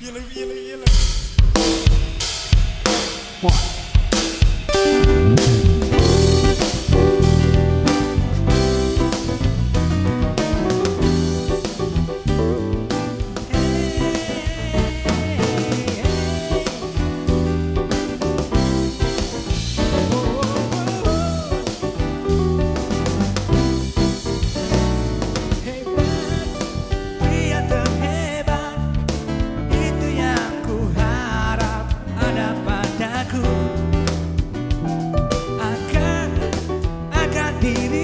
Iya need